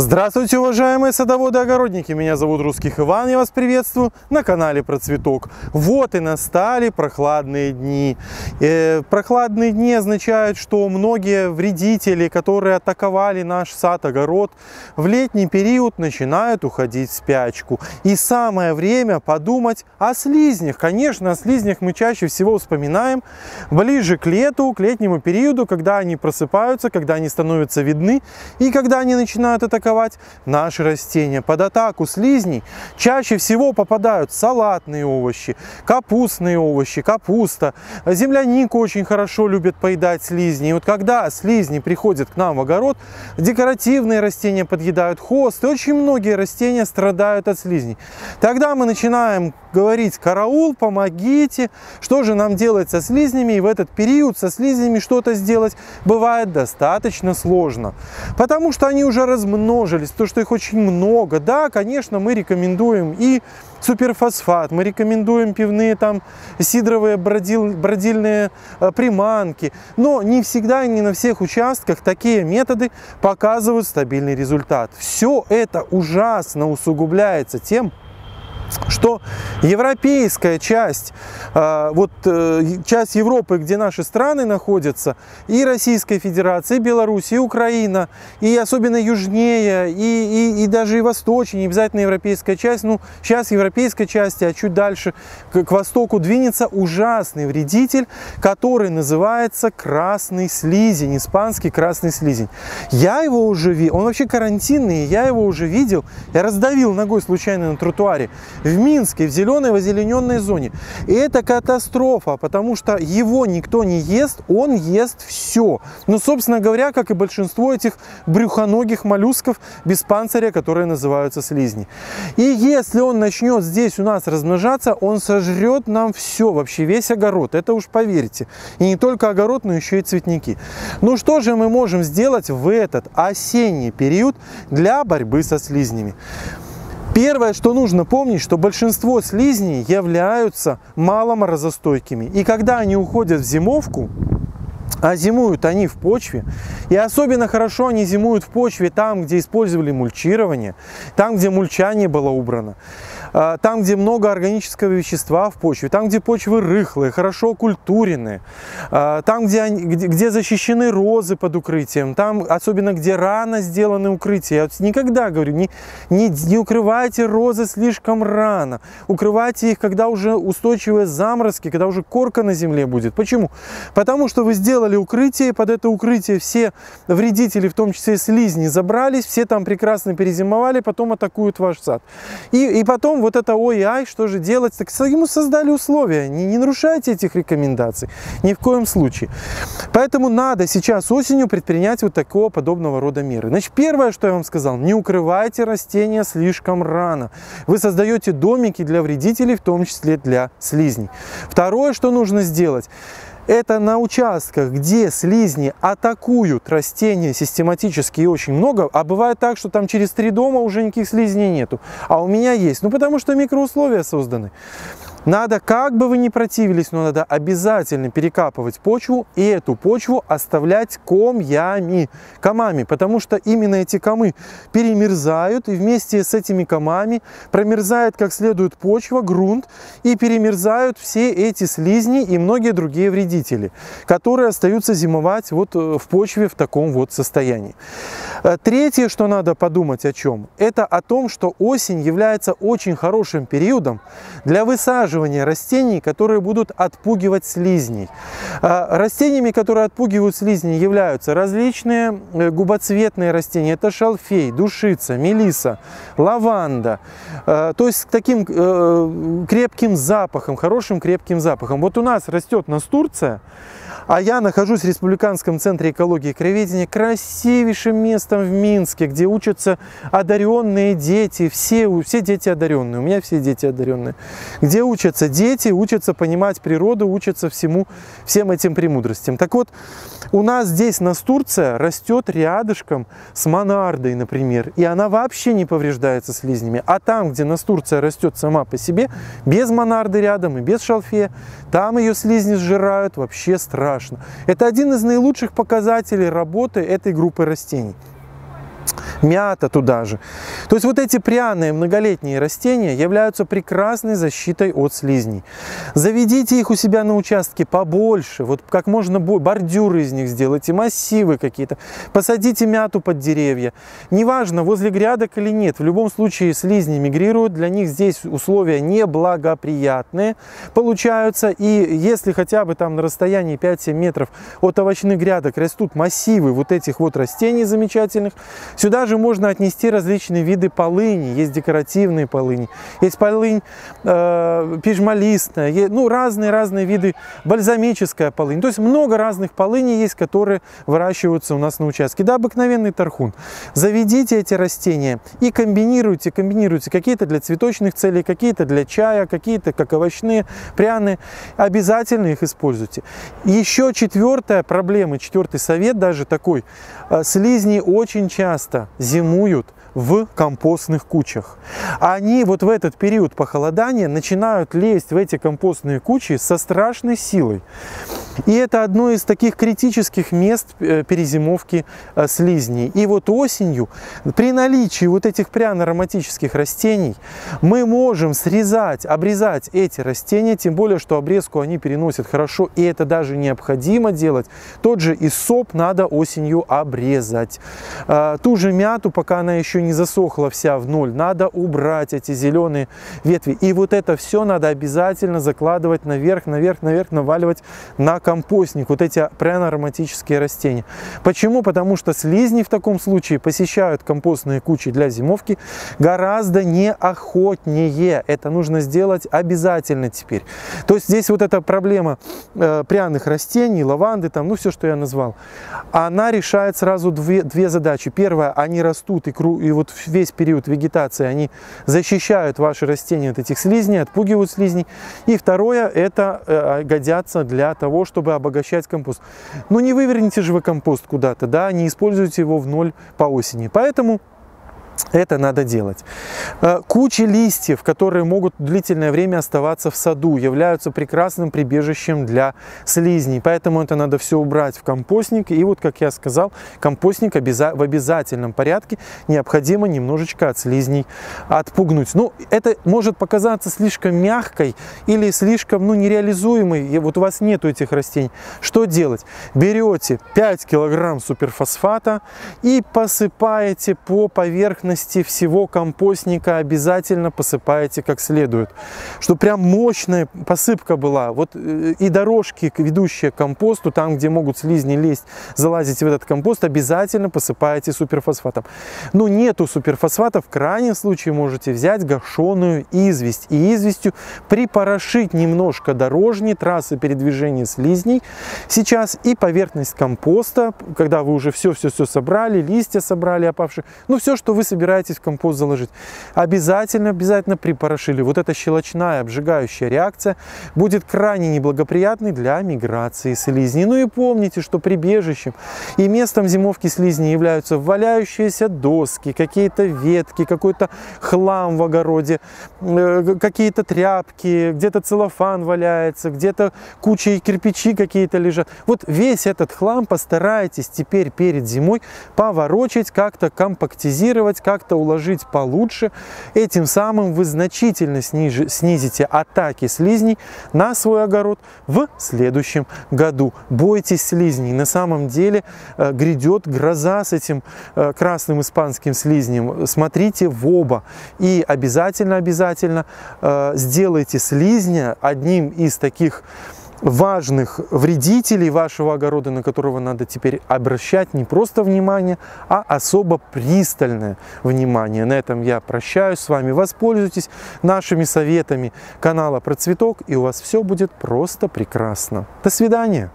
Здравствуйте, уважаемые садоводы-огородники! Меня зовут Русских Иван, я вас приветствую на канале Про Цветок. Вот и настали прохладные дни. Э, прохладные дни означают, что многие вредители, которые атаковали наш сад-огород, в летний период начинают уходить в спячку. И самое время подумать о слизнях. Конечно, о слизнях мы чаще всего вспоминаем ближе к лету, к летнему периоду, когда они просыпаются, когда они становятся видны и когда они начинают атаковать атаковать наши растения. Под атаку слизней чаще всего попадают салатные овощи, капустные овощи, капуста. Землянику очень хорошо любят поедать слизни. И вот когда слизни приходят к нам в огород, декоративные растения подъедают хосты, очень многие растения страдают от слизней. Тогда мы начинаем говорить «караул, помогите». Что же нам делать со слизнями? И в этот период со слизнями что-то сделать бывает достаточно сложно, потому что они уже размножились, то, что их очень много. Да, конечно, мы рекомендуем и суперфосфат, мы рекомендуем пивные там сидровые бродил, бродильные э, приманки, но не всегда и не на всех участках такие методы показывают стабильный результат. Все это ужасно усугубляется тем, что европейская часть, а, вот э, часть Европы, где наши страны находятся, и Российская Федерация, и Беларусь, и Украина, и особенно южнее, и, и, и даже и восточнее, не обязательно европейская часть, ну, сейчас европейская часть, а чуть дальше к, к востоку двинется ужасный вредитель, который называется красный слизень, испанский красный слизень. Я его уже видел, он вообще карантинный, я его уже видел, я раздавил ногой случайно на тротуаре в Минске, в зеленой озелененной зоне. И это катастрофа, потому что его никто не ест, он ест все. Ну, собственно говоря, как и большинство этих брюхоногих моллюсков без панциря, которые называются слизни. И если он начнет здесь у нас размножаться, он сожрет нам все, вообще весь огород. Это уж поверьте. И не только огород, но еще и цветники. Ну что же мы можем сделать в этот осенний период для борьбы со слизнями? Первое, что нужно помнить, что большинство слизней являются маломорозостойкими. И когда они уходят в зимовку, а зимуют они в почве. И особенно хорошо они зимуют в почве там, где использовали мульчирование, там, где мульча не было убрано, там, где много органического вещества в почве, там, где почвы рыхлые, хорошо культуренные, а, там, где, они, где, где защищены розы под укрытием, там, особенно где рано сделаны укрытия. Я вот никогда говорю, не, не, не укрывайте розы слишком рано, укрывайте их, когда уже устойчивые заморозки, когда уже корка на земле будет. Почему? Потому что вы сделали укрытие, под это укрытие все вредители, в том числе слизни, забрались, все там прекрасно перезимовали, потом атакуют ваш сад. И, и потом вот это ой-ай, что же делать? Так ему создали условия, не, не нарушайте этих рекомендаций, ни в коем случае. Поэтому надо сейчас осенью предпринять вот такого подобного рода меры. Значит, первое, что я вам сказал, не укрывайте растения слишком рано. Вы создаете домики для вредителей, в том числе для слизней. Второе, что нужно сделать, это на участках, где слизни атакуют растения систематически и очень много, а бывает так, что там через три дома уже никаких слизней нету, а у меня есть. Ну, потому что микроусловия созданы. Надо, как бы вы ни противились, но надо обязательно перекапывать почву и эту почву оставлять комьями, комами, потому что именно эти комы перемерзают и вместе с этими комами промерзает как следует почва, грунт и перемерзают все эти слизни и многие другие вредители, которые остаются зимовать вот э, в почве в таком вот состоянии. Э, третье, что надо подумать о чем, это о том, что осень является очень хорошим периодом для высаживания растений, которые будут отпугивать слизней. Э, растениями, которые отпугивают слизней, являются различные э, губоцветные растения. Это шалфей, душица, мелиса, лаванда. То есть таким крепким запахом, хорошим крепким запахом. Вот у нас растет настурция, а я нахожусь в Республиканском центре экологии и краеведения, красивейшим местом в Минске, где учатся одаренные дети, все, все дети одаренные, у меня все дети одаренные, где учатся дети, учатся понимать природу, учатся всему, всем этим премудростям. Так вот, у нас здесь Настурция растет рядышком с Монардой, например, и она вообще не повреждается слизнями. А там, где Настурция растет сама по себе, без Монарды рядом и без шалфея, там ее слизни сжирают вообще страшно страшно. Это один из наилучших показателей работы этой группы растений. Мята туда же. То есть вот эти пряные многолетние растения являются прекрасной защитой от слизней. Заведите их у себя на участке побольше, вот как можно бордюры из них сделайте, массивы какие-то, посадите мяту под деревья. Неважно, возле грядок или нет, в любом случае слизни мигрируют, для них здесь условия неблагоприятные получаются. И если хотя бы там на расстоянии 5-7 метров от овощных грядок растут массивы вот этих вот растений замечательных, сюда же можно отнести различные виды полыни. Есть декоративные полыни, есть полынь э, пижмалистная, ну разные-разные виды, бальзамическая полынь. То есть много разных полыней есть, которые выращиваются у нас на участке. Да, обыкновенный тархун. Заведите эти растения и комбинируйте, комбинируйте какие-то для цветочных целей, какие-то для чая, какие-то как овощные, пряные. Обязательно их используйте. Еще четвертая проблема, четвертый совет даже такой. Э, слизни очень часто зимуют в компостных кучах. Они вот в этот период похолодания начинают лезть в эти компостные кучи со страшной силой. И это одно из таких критических мест э, перезимовки э, слизней. И вот осенью, при наличии вот этих пряно-ароматических растений, мы можем срезать, обрезать эти растения, тем более, что обрезку они переносят хорошо, и это даже необходимо делать. Тот же иссоп надо осенью обрезать. А, ту же мяту, пока она еще не засохла вся в ноль, надо убрать эти зеленые ветви. И вот это все надо обязательно закладывать наверх, наверх, наверх, наваливать на компостник, вот эти пряно-ароматические растения. Почему? Потому что слизни в таком случае посещают компостные кучи для зимовки гораздо неохотнее. Это нужно сделать обязательно теперь. То есть здесь вот эта проблема э, пряных растений, лаванды, там, ну все, что я назвал, она решает сразу две, две задачи. Первое, они растут и, кру, и вот весь период вегетации они защищают ваши растения от этих слизней, отпугивают слизней. И второе, это э, годятся для того, чтобы чтобы обогащать компост. Но не выверните же вы компост куда-то, да, не используйте его в ноль по осени. Поэтому это надо делать. Э, куча листьев, которые могут длительное время оставаться в саду, являются прекрасным прибежищем для слизней. Поэтому это надо все убрать в компостник. И вот, как я сказал, компостник в обязательном порядке необходимо немножечко от слизней отпугнуть. Ну, это может показаться слишком мягкой или слишком ну, нереализуемой. И вот у вас нету этих растений. Что делать? Берете 5 килограмм суперфосфата и посыпаете по поверхности поверхности всего компостника обязательно посыпаете как следует. Чтобы прям мощная посыпка была. Вот э, и дорожки, ведущие к компосту, там, где могут слизни лезть, залазить в этот компост, обязательно посыпаете суперфосфатом. Но нету суперфосфата, в крайнем случае можете взять гашеную известь. И известью припорошить немножко дорожни, трассы передвижения слизней сейчас и поверхность компоста, когда вы уже все-все-все собрали, листья собрали опавшие, ну все, что вы собираете собираетесь в компост заложить, обязательно, обязательно припорошили. Вот эта щелочная, обжигающая реакция будет крайне неблагоприятной для миграции слизней. Ну и помните, что прибежищем и местом зимовки слизней являются валяющиеся доски, какие-то ветки, какой-то хлам в огороде, э, какие-то тряпки, где-то целлофан валяется, где-то куча кирпичи какие-то лежат. Вот весь этот хлам постарайтесь теперь перед зимой поворочить, как-то компактизировать, как-то уложить получше. Этим самым вы значительно снижи, снизите атаки слизней на свой огород в следующем году. Бойтесь слизней. На самом деле э, грядет гроза с этим э, красным испанским слизнем. Смотрите в оба. И обязательно-обязательно э, сделайте слизня одним из таких важных вредителей вашего огорода, на которого надо теперь обращать не просто внимание, а особо пристальное внимание. На этом я прощаюсь с вами. Воспользуйтесь нашими советами канала про цветок, и у вас все будет просто прекрасно. До свидания!